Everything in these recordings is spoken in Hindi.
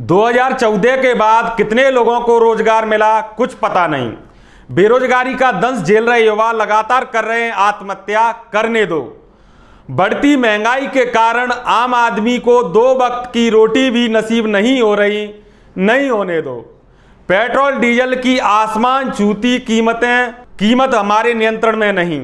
2014 के बाद कितने लोगों को रोज़गार मिला, कुछ पता नहीं। बेरोजगारी का दंश झेल रहे युवा लगातार कर रहे हैं आत्महत्या, करने दो। बढ़ती महँगाई के कारण आम आदमी को दो वक्त की रोटी भी नसीब नहीं हो रही, नहीं होने दो। पेट्रोल, डीजल की आसमान छूती कीमतें, कीमत हमारे नियंत्रण में नहीं।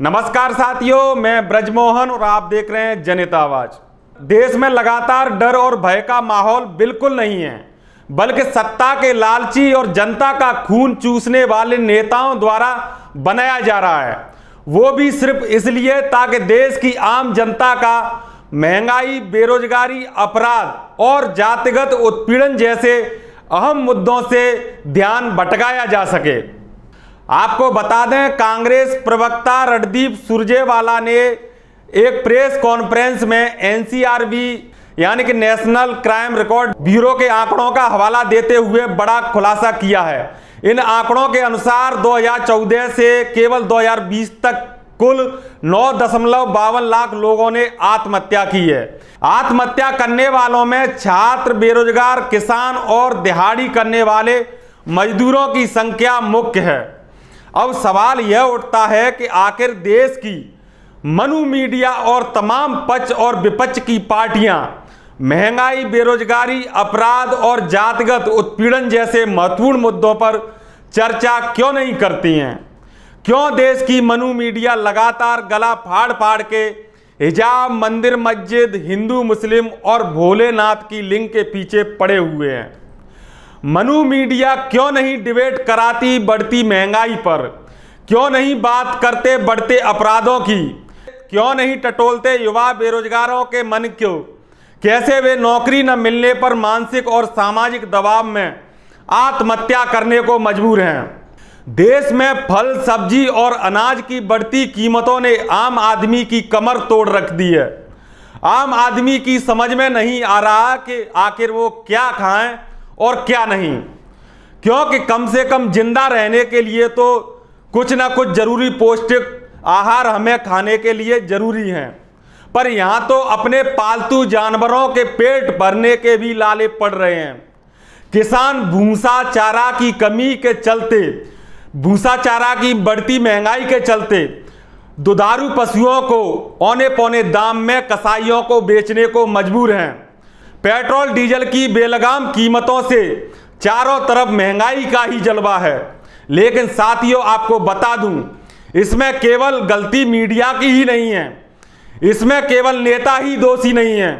नमस्कार साथियों, मैं ब्रजमोहन और आप देख रहे हैं जनित आवाज़। देश में लगातार डर और भय का माहौल बिल्कुल नहीं है, बल्कि सत्ता के लालची और जनता का खून चूसने वाले नेताओं द्वारा बनाया जा रहा है। वो भी सिर्फ़ इसलिए ताकि देश की आम जनता का महँगाई, बेरोजगारी, अपराध और जातिगत उत्पीड़न जैसे अहम मुद्दों से ध्यान भटकाया जा सके। आपको बता दें, कांग्रेस प्रवक्ता रणदीप सुरजेवाला ने एक प्रेस कॉन्फ्रेंस में एनसीआरबी, यानी कि नेशनल क्राइम रिकॉर्ड ब्यूरो के आंकड़ों का हवाला देते हुए बड़ा खुलासा किया है। इन आंकड़ों के अनुसार 2014 से केवल 2020 तक कुल नौ दशमलव बावन लाख लोगों ने आत्महत्या की है। आत्महत्या करने वालों में छात्र, बेरोजगार, किसान और दिहाड़ी करने वाले मजदूरों की संख्या मुख्य है। अब सवाल यह उठता है कि आखिर देश की मनु मीडिया और तमाम पक्ष और विपक्ष की पार्टियाँ महँगाई, बेरोजगारी, अपराध और जातिगत उत्पीड़न जैसे महत्वपूर्ण मुद्दों पर चर्चा क्यों नहीं करती हैं? क्यों देश की मनु मीडिया लगातार गला फाड़ फाड़ के हिजाब, मंदिर, मस्जिद, हिंदू, मुस्लिम और भोलेनाथ की लिंग के पीछे पड़े हुए हैं? मनु मीडिया क्यों नहीं डिबेट कराती बढ़ती महँगाई पर? क्यों नहीं बात करते बढ़ते अपराधों की? क्यों नहीं टटोलते युवा बेरोजगारों के मन क्यों कैसे वे नौकरी न मिलने पर मानसिक और सामाजिक दबाव में आत्महत्या करने को मजबूर हैं? देश में फल, सब्ज़ी और अनाज की बढ़ती कीमतों ने आम आदमी की कमर तोड़ रख दी है। आम आदमी की समझ में नहीं आ रहा कि आखिर वो क्या खाएँ और क्या नहीं? क्योंकि कम से कम ज़िंदा रहने के लिए तो कुछ ना कुछ ज़रूरी पौष्टिक आहार हमें खाने के लिए ज़रूरी हैं। पर यहाँ तो अपने पालतू जानवरों के पेट भरने के भी लाले पड़ रहे हैं। किसान भूसा चारा की कमी के चलते, भूसा चारा की बढ़ती महँगाई के चलते, दुधारू पशुओं को औने पौने दाम में कसाईयों को बेचने को मजबूर हैं। पेट्रोल, डीजल की बेलगाम कीमतों से चारों तरफ़ महँगाई का ही जलवा है। लेकिन साथियों, आपको बता दूँ, इसमें केवल गलती मीडिया की ही नहीं है। इसमें केवल नेता ही दोषी नहीं है।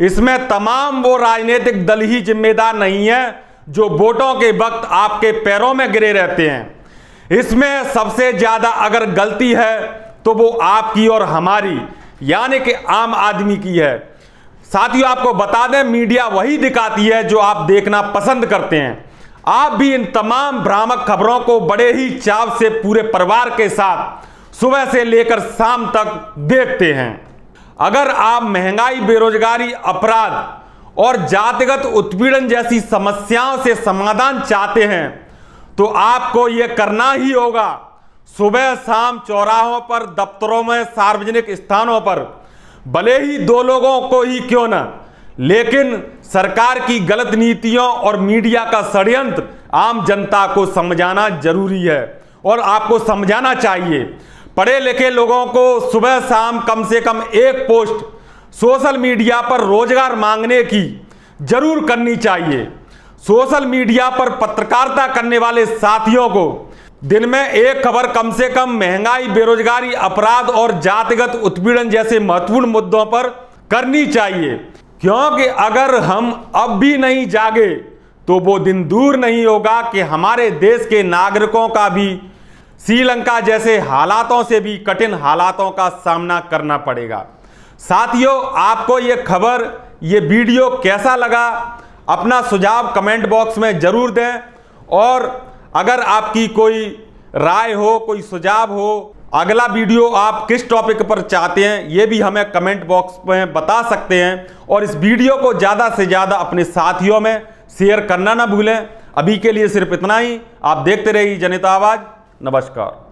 इसमें तमाम वो राजनीतिक दल ही जिम्मेदार नहीं है, जो वोटों के वक्त आपके पैरों में गिरे रहते हैं। इसमें सबसे ज़्यादा अगर गलती है तो वो आपकी और हमारी, यानी कि आम आदमी की है। साथियों, आपको बता दें, मीडिया वही दिखाती है जो आप देखना पसंद करते हैं। आप भी इन तमाम भ्रामक खबरों को बड़े ही चाव से पूरे परिवार के साथ सुबह से लेकर शाम तक देखते हैं। अगर आप महँगाई, बेरोजगारी, अपराध और जातिगत उत्पीड़न जैसी समस्याओं से समाधान चाहते हैं तो आपको यह करना ही होगा। सुबह शाम चौराहों पर, दफ्तरों में, सार्वजनिक स्थानों पर भले ही दो लोगों को ही क्यों ना, लेकिन सरकार की गलत नीतियों और मीडिया का षड्यंत्र आम जनता को समझाना ज़रूरी है और आपको समझाना चाहिए। पढ़े लिखे लोगों को सुबह शाम कम से कम एक पोस्ट सोशल मीडिया पर रोज़गार मांगने की ज़रूर करनी चाहिए। सोशल मीडिया पर पत्रकारिता करने वाले साथियों को दिन में एक खबर कम से कम महँगाई, बेरोजगारी, अपराध और जातिगत उत्पीड़न जैसे महत्वपूर्ण मुद्दों पर करनी चाहिए। क्योंकि अगर हम अब भी नहीं जागे तो वो दिन दूर नहीं होगा कि हमारे देश के नागरिकों का भी। श्रीलंका जैसे हालातों से भी कठिन हालातों का सामना करना पड़ेगा। साथियों, आपको ये खबर, ये वीडियो कैसा लगा? अपना सुझाव कमेंट बॉक्स में ज़रूर दें और अगर आपकी कोई राय हो, कोई सुझाव हो, अगला वीडियो आप किस टॉपिक पर चाहते हैं, ये भी हमें कमेंट बॉक्स में बता सकते हैं और इस वीडियो को ज़्यादा से ज़्यादा अपने साथियों में शेयर करना ना भूलें। अभी के लिए सिर्फ़ इतना ही। आप देखते रहिए जनता आवाज़। नमस्कार।